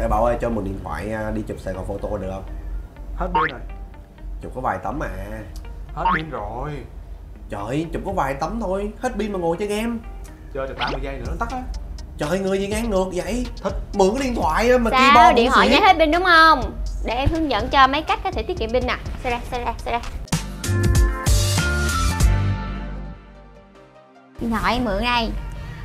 Ê Bảo ơi cho mượn điện thoại à, đi chụp Sài Gòn photo được không? Hết pin rồi Chụp có vài tấm mà Hết pin rồi Trời chụp có vài tấm thôi Hết pin mà ngồi chơi game Chơi cho 80 giây nữa nó tắt á Trời người gì ngang ngược vậy Thích mượn cái điện thoại á mà Sao keyboard điện thoại nhớ hết pin đúng không? Để em hướng dẫn cho mấy cách có thể tiết kiệm pin nè. Xe ra, xe ra, xe ra. Điện thoại em mượn đây.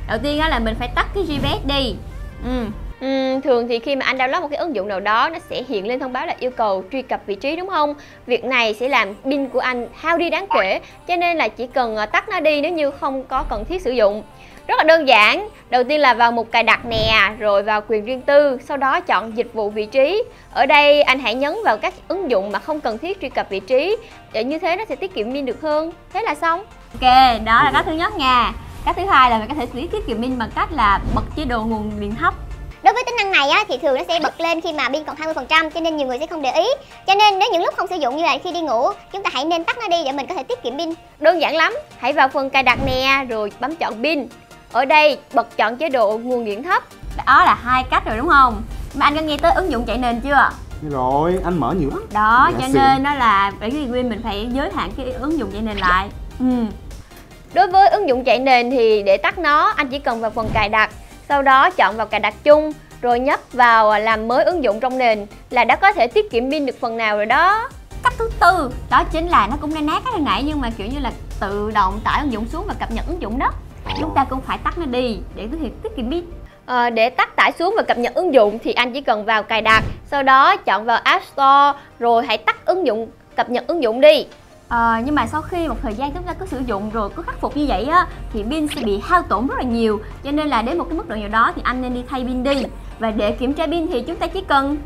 Đầu tiên á là mình phải tắt cái GPS đi. Ừ. Uhm, thường thì khi mà anh download một cái ứng dụng nào đó nó sẽ hiện lên thông báo là yêu cầu truy cập vị trí đúng không? Việc này sẽ làm pin của anh hao đi đáng kể cho nên là chỉ cần ờ, tắt nó đi nếu như không có cần thiết sử dụng. Rất là đơn giản. Đầu tiên là vào mục cài đặt nè, rồi vào quyền riêng tư, sau đó chọn dịch vụ vị trí. Ở đây anh hãy nhấn vào các ứng dụng mà không cần thiết truy cập vị trí để như thế nó sẽ tiết kiệm pin được hơn. Thế là xong. Ok, đó là cách thứ nhất nha. Cách thứ hai là mình có thể tiết kiệm pin bằng cách là bật chế độ nguồn điện thấp tính năng này á, thì thường nó sẽ bật lên khi mà pin còn 20% cho nên nhiều người sẽ không để ý. Cho nên nếu những lúc không sử dụng như là khi đi ngủ, chúng ta hãy nên tắt nó đi để mình có thể tiết kiệm pin. Đơn giản lắm, hãy vào phần cài đặt nè rồi bấm chọn pin. Ở đây bật chọn chế độ nguồn điện thấp. Đó là hai cách rồi đúng không? Mà anh có nghe tới ứng dụng chạy nền chưa? Rồi anh mở nhiều lắm Đó, Dạ cho xịn. nên nó là để cái Win mình phải giới hạn cái ứng dụng chạy nền lại. Ừ. Đối với ứng dụng chạy nền thì để tắt nó, anh chỉ cần vào phần cài đặt, sau đó chọn vào cài đặt chung, rồi nhấp vào làm mới ứng dụng trong nền là đã có thể tiết kiệm pin được phần nào rồi đó. Cách thứ tư đó chính là nó cũng na ná cái hồi nãy nhưng mà kiểu như là tự động tải ứng dụng xuống và cập nhật ứng dụng đó. Chúng ta cũng phải tắt nó đi để có thể tiết kiệm pin. Ờ, để tắt tải xuống và cập nhật ứng dụng thì anh chỉ cần vào cài đặt, sau đó chọn vào App Store rồi hãy tắt ứng dụng cập nhật ứng dụng đi. Ờ, nhưng mà sau khi một thời gian chúng ta cứ sử dụng rồi cứ khắc phục như vậy á thì pin sẽ bị hao tổn rất là nhiều cho nên là đến một cái mức độ nào đó thì anh nên đi thay pin đi và để kiểm tra pin thì chúng ta chỉ cần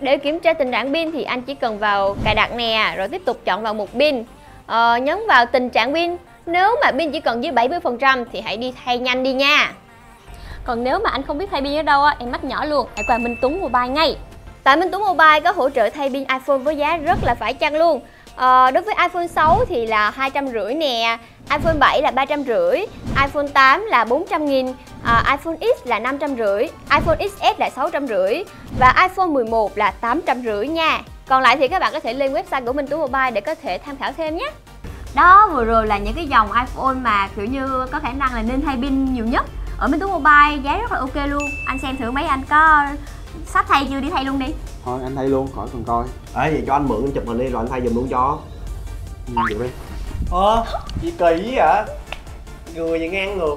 để kiểm tra tình trạng pin thì anh chỉ cần vào cài đặt nè rồi tiếp tục chọn vào mục pin. Ờ, nhấn vào tình trạng pin. Nếu mà pin chỉ còn dưới 70% thì hãy đi thay nhanh đi nha. Còn nếu mà anh không biết thay pin ở đâu á em mắt nhỏ luôn. Hãy qua Minh Tuấn Mobile ngay. Tại Minh Tuấn Mobile có hỗ trợ thay pin iPhone với giá rất là phải chăng luôn Ờ, đối với iPhone 6 thì là 250 nè iPhone 7 là 350 iPhone 8 là 400 nghìn à, iPhone X là 550 iPhone XS là 650 và iPhone 11 là 850 nha. Còn lại thì các bạn có thể lên website của Minh Tú Mobile để có thể tham khảo thêm nhé. Đó vừa rồi là những cái dòng iPhone mà kiểu như có khả năng là nên thay pin nhiều nhất. Ở Minh Tú Mobile giá rất là ok luôn. Anh xem thử mấy anh có sắp thay chưa đi thay luôn đi. Thôi anh thay luôn khỏi cần coi. Ê vậy cho anh mượn chụp hình đi rồi anh thay giùm luôn cho. Ừ, Được đi. Ờ gì kỳ vậy? Người gì ngang ngược